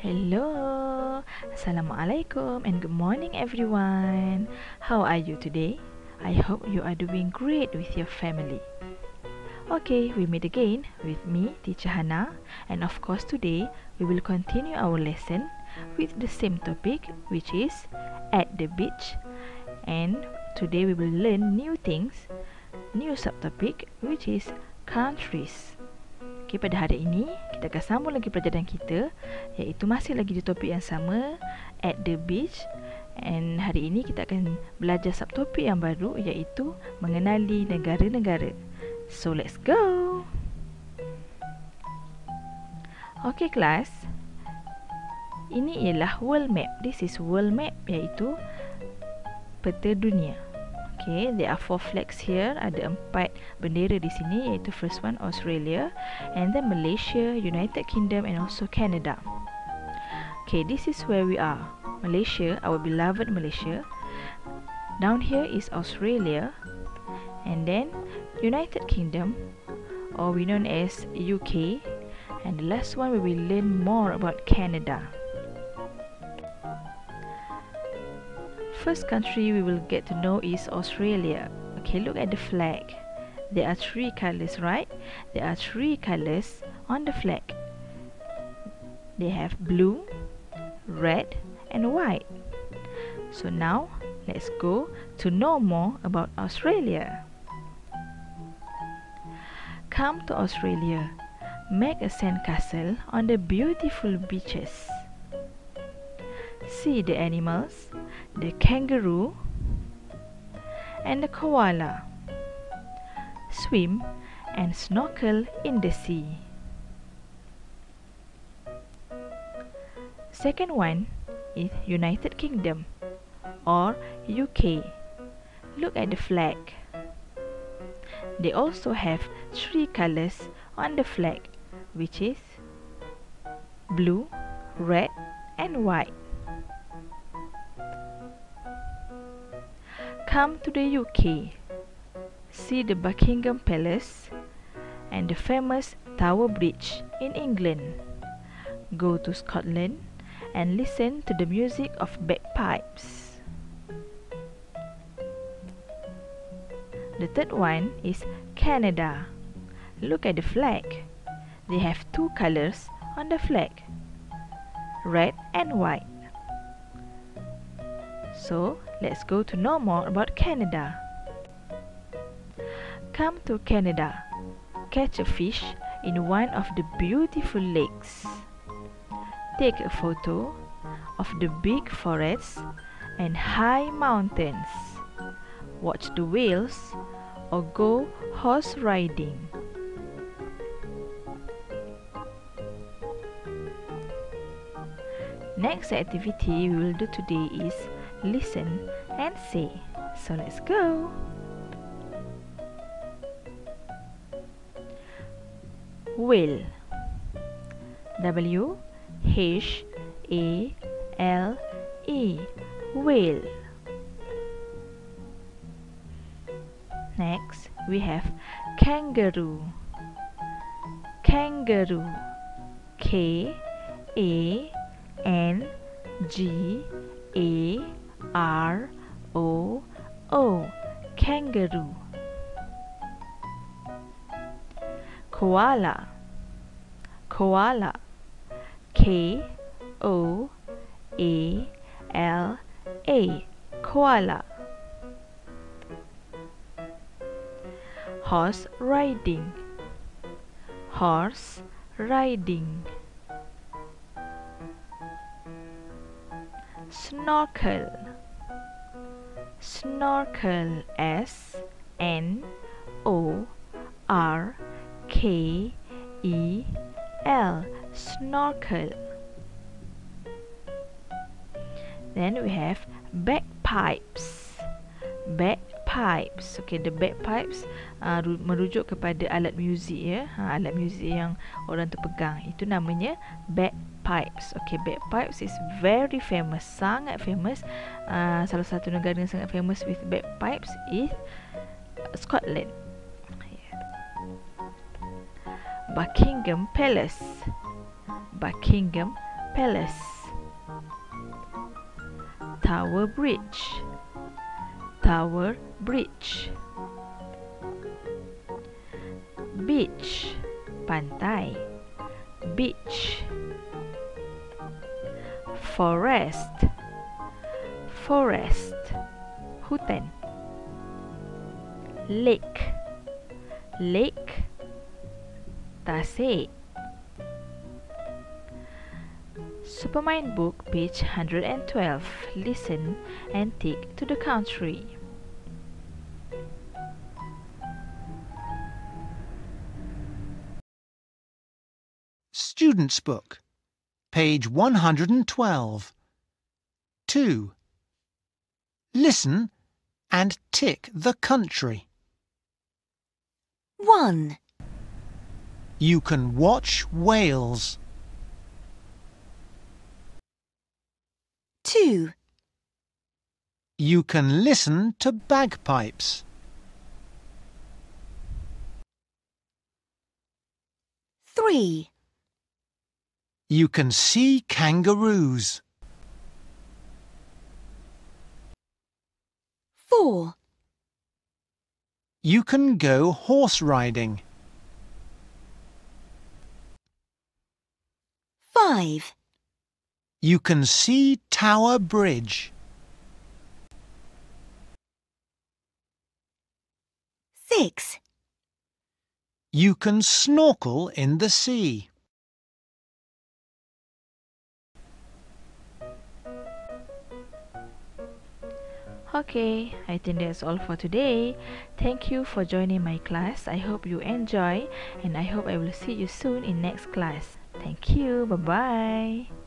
Hello, Assalamualaikum and good morning everyone. How are you today? I hope you are doing great with your family. Okay, we meet again with me, Teacher Hanna, and of course today we will continue our lesson with the same topic which is at the beach. And today we will learn new things, new subtopic which is countries. Okay, pada hari ini kita akan sambung lagi pelajaran kita iaitu masih lagi di topik yang sama at the beach and hari ini kita akan belajar subtopik yang baru iaitu mengenali negara-negara. So let's go. Okay kelas. Ini ialah world map. This is world map iaitu peta dunia. Okay, there are four flags here. Ada empat bendera di sini iaitu first one Australia and then Malaysia, United Kingdom and also Canada. Okay, this is where we are. Malaysia, our beloved Malaysia. Down here is Australia and then United Kingdom or we known as UK and the last one we will learn more about Canada. First country we will get to know is Australia. Okay, look at the flag. There are three colors, right? There are three colors on the flag. They have blue, red, and white. So now, let's go to know more about Australia. Come to Australia. Make a sandcastle on the beautiful beaches. See the animals the kangaroo and the koala swim and snorkel in the sea. Second one is United Kingdom or UK. Look at the flag. They also have three colors on the flag which is blue, red and white. Come to the UK. See the Buckingham Palace and the famous Tower Bridge in England. Go to Scotland and listen to the music of bagpipes. The third one is Canada. Look at the flag. They have two colors on the flag red and white. So, let's go to know more about Canada. Come to Canada. Catch a fish in one of the beautiful lakes. Take a photo of the big forests and high mountains. Watch the whales or go horse riding. Next activity we will do today is listen and see. So let's go. Will. W H A L E. Will. Next we have kangaroo. Kangaroo. K A N G A R O O kangaroo. Koala. Koala. K O A L A. Koala. Horse riding. Horse riding. Snorkel snorkel s n o r k e l snorkel. Then we have bagpipes bagpipes okay the bagpipes uh, merujuk kepada alat muzik ya ha, alat muzik yang orang tu pegang itu namanya bagpipes. Okay, bagpipes is very famous, sangat famous. Uh, salah satu negara yang sangat famous with bagpipes is Scotland. Buckingham Palace. Buckingham palace Tower Bridge Tower Bridge. Beach Pantai. Beach Forest. Forest Hutan. Lake Lake Tasik. Supermind book page 112 Listen and take to the country Student's Book, page 112. 2. Listen and tick the country. 1. You can watch whales. 2. You can listen to bagpipes. 3. You can see kangaroos. 4. You can go horse riding. 5. You can see Tower Bridge. 6. You can snorkel in the sea. Okay, I think that's all for today. Thank you for joining my class. I hope you enjoy and I hope I will see you soon in next class. Thank you. Bye-bye.